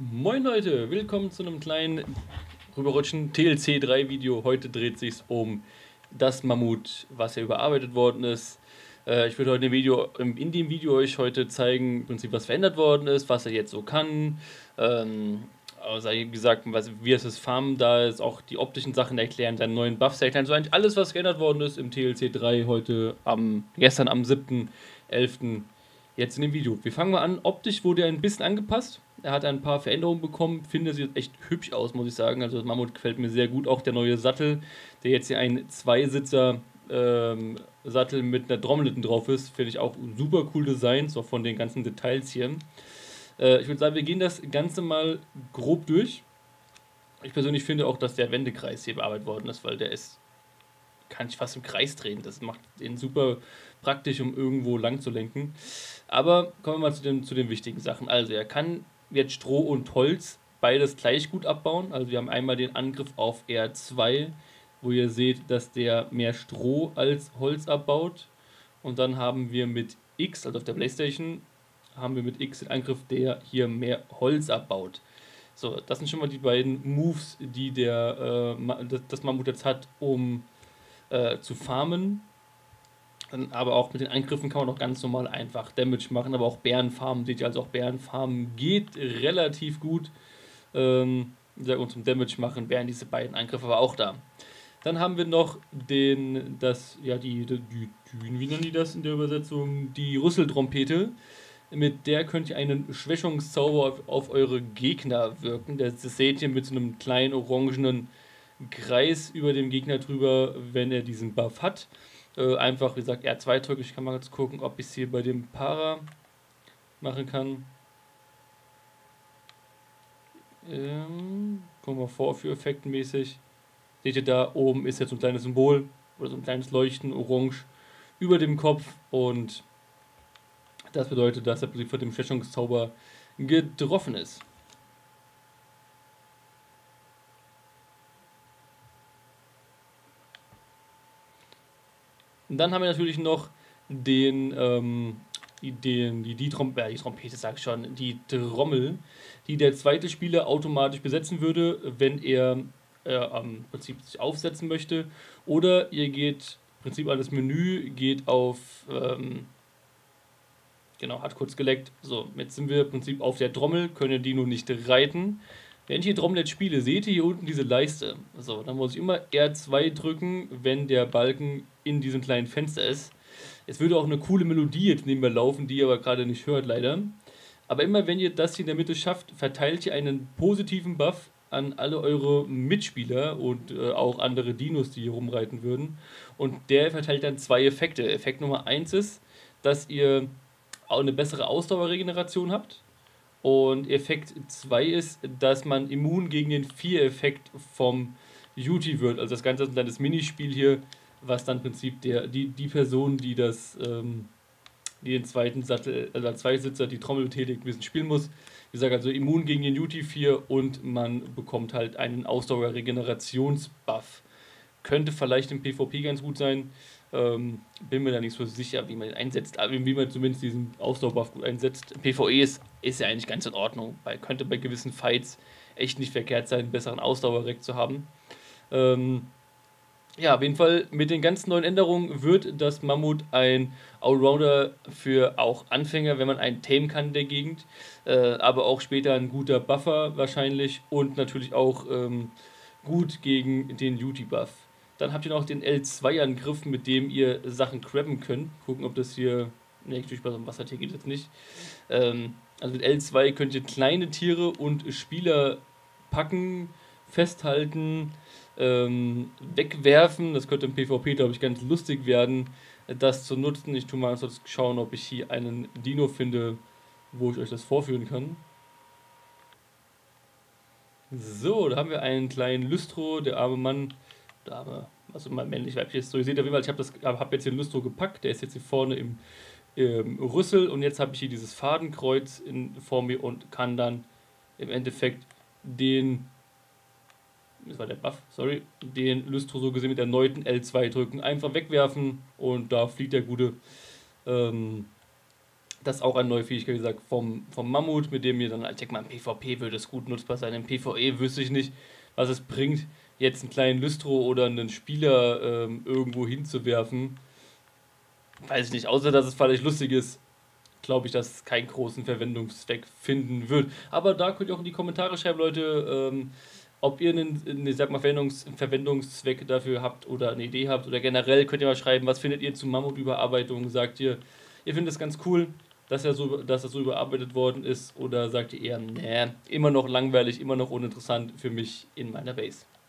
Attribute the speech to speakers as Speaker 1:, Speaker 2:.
Speaker 1: Moin Leute, willkommen zu einem kleinen rüberrutschen TLC 3 Video. Heute dreht sich um das Mammut, was ja überarbeitet worden ist. Äh, ich würde heute dem, Video, in dem Video euch heute zeigen, im Prinzip was verändert worden ist, was er jetzt so kann. Ähm, also wie gesagt, was, wie es das Farmen da ist, auch die optischen Sachen erklären, seinen neuen Buffs erklären. So eigentlich alles, was geändert worden ist im TLC 3 heute am, gestern am 7.11. jetzt in dem Video. Wir fangen mal an. Optisch wurde er ein bisschen angepasst. Er hat ein paar Veränderungen bekommen. Finde, sieht echt hübsch aus, muss ich sagen. Also das Mammut gefällt mir sehr gut. Auch der neue Sattel, der jetzt hier ein Zweisitzer ähm, Sattel mit einer Trommel drauf ist, finde ich auch super cool Design, so von den ganzen Details hier. Äh, ich würde sagen, wir gehen das Ganze mal grob durch. Ich persönlich finde auch, dass der Wendekreis hier bearbeitet worden ist, weil der ist, kann ich fast im Kreis drehen. Das macht den super praktisch, um irgendwo lang zu lenken. Aber kommen wir mal zu den, zu den wichtigen Sachen. Also er kann jetzt Stroh und Holz beides gleich gut abbauen. Also wir haben einmal den Angriff auf R2, wo ihr seht, dass der mehr Stroh als Holz abbaut. Und dann haben wir mit X, also auf der Playstation, haben wir mit X den Angriff, der hier mehr Holz abbaut. So, das sind schon mal die beiden Moves, die der, äh, das Mammut jetzt hat, um äh, zu farmen. Aber auch mit den Angriffen kann man auch ganz normal einfach Damage machen. Aber auch Bärenfarmen, seht ihr also auch Bärenfarmen geht relativ gut. Ähm, und zum Damage machen wären diese beiden Angriffe aber auch da. Dann haben wir noch den, das, ja, die, die, die wie nennen die das in der Übersetzung? Die Rüsseltrompete. Mit der könnt ihr einen Schwächungszauber auf, auf eure Gegner wirken. Das, das seht ihr mit so einem kleinen orangenen Kreis über dem Gegner drüber, wenn er diesen Buff hat. Äh, einfach, wie gesagt, R2 drücken. Ich kann mal jetzt gucken, ob ich es hier bei dem Para machen kann. Ähm, gucken wir vorführeffektenmäßig. Seht ihr da oben ist jetzt ein kleines Symbol oder so ein kleines Leuchten orange über dem Kopf und das bedeutet, dass er von dem Schwächungszauber getroffen ist. Und dann haben wir natürlich noch den, ähm, die, den, die, die, Trom äh, die Trompete, sag ich schon, die Trommel, die der zweite Spieler automatisch besetzen würde, wenn er äh, am Prinzip sich aufsetzen möchte. Oder ihr geht im Prinzip an das Menü, geht auf, ähm, genau, hat kurz geleckt. So, jetzt sind wir im Prinzip auf der Trommel, können die nur nicht reiten. Wenn ich hier Trommel jetzt spiele, seht ihr hier unten diese Leiste. So, dann muss ich immer R2 drücken, wenn der Balken in diesem kleinen Fenster ist. Es würde auch eine coole Melodie jetzt nebenbei laufen, die ihr aber gerade nicht hört, leider. Aber immer wenn ihr das hier in der Mitte schafft, verteilt ihr einen positiven Buff an alle eure Mitspieler und äh, auch andere Dinos, die hier rumreiten würden. Und der verteilt dann zwei Effekte. Effekt Nummer 1 ist, dass ihr auch eine bessere Ausdauerregeneration habt. Und Effekt 2 ist, dass man immun gegen den 4-Effekt vom Duty wird. Also das Ganze ist ein kleines Minispiel hier, was dann im Prinzip der, die, die Person, die das, ähm, die den zweiten Sattel, also als Zweisitzer die Trommel tätigt, ein bisschen spielen muss. Wie gesagt, also immun gegen den Duty 4 und man bekommt halt einen Ausdauer-Regenerationsbuff. Könnte vielleicht im PvP ganz gut sein. Ähm, bin mir da nicht so sicher, wie man ihn einsetzt, aber wie man zumindest diesen Ausdauerbuff gut einsetzt. PvE ist, ist ja eigentlich ganz in Ordnung, weil könnte bei gewissen Fights echt nicht verkehrt sein, einen besseren Ausdauerreck zu haben. Ähm, ja, auf jeden Fall mit den ganzen neuen Änderungen wird das Mammut ein Allrounder für auch Anfänger, wenn man einen Tame kann in der Gegend, äh, aber auch später ein guter Buffer wahrscheinlich und natürlich auch ähm, gut gegen den Duty Buff. Dann habt ihr noch den L2-Angriff, mit dem ihr Sachen crabben könnt. Gucken, ob das hier. Ne, natürlich bei so einem Wassertier geht jetzt nicht. Ähm, also mit L2 könnt ihr kleine Tiere und Spieler packen, festhalten, ähm, wegwerfen. Das könnte im PvP, glaube ich, ganz lustig werden, das zu nutzen. Ich tue mal kurz schauen, ob ich hier einen Dino finde, wo ich euch das vorführen kann. So, da haben wir einen kleinen Lystro, der arme Mann Dame, also mal männlich, weiblich ist. So, ihr seht auf jeden Fall, ich habe hab jetzt den Lustro gepackt, der ist jetzt hier vorne im, im Rüssel und jetzt habe ich hier dieses Fadenkreuz in, vor mir und kann dann im Endeffekt den, das war der Buff, sorry, den Lustro so gesehen mit erneuten L2 drücken, einfach wegwerfen und da fliegt der gute. Ähm, Das ist auch eine neue Fähigkeit, wie gesagt, vom, vom Mammut, mit dem ihr dann, ich denke mal, im PvP würde es gut nutzbar sein. Im PvE wüsste ich nicht, was es bringt, jetzt einen kleinen Lystro oder einen Spieler ähm, irgendwo hinzuwerfen. Weiß ich nicht, außer dass es vielleicht lustig ist, glaube ich, dass es keinen großen Verwendungszweck finden wird. Aber da könnt ihr auch in die Kommentare schreiben, Leute, ähm, ob ihr einen, einen sag mal, Verwendungs Verwendungszweck dafür habt oder eine Idee habt oder generell könnt ihr mal schreiben, was findet ihr zu Mammutüberarbeitung? Sagt ihr, ihr findet es ganz cool, dass, er so, dass das so überarbeitet worden ist oder sagt ihr eher, nee, immer noch langweilig, immer noch uninteressant für mich in meiner Base?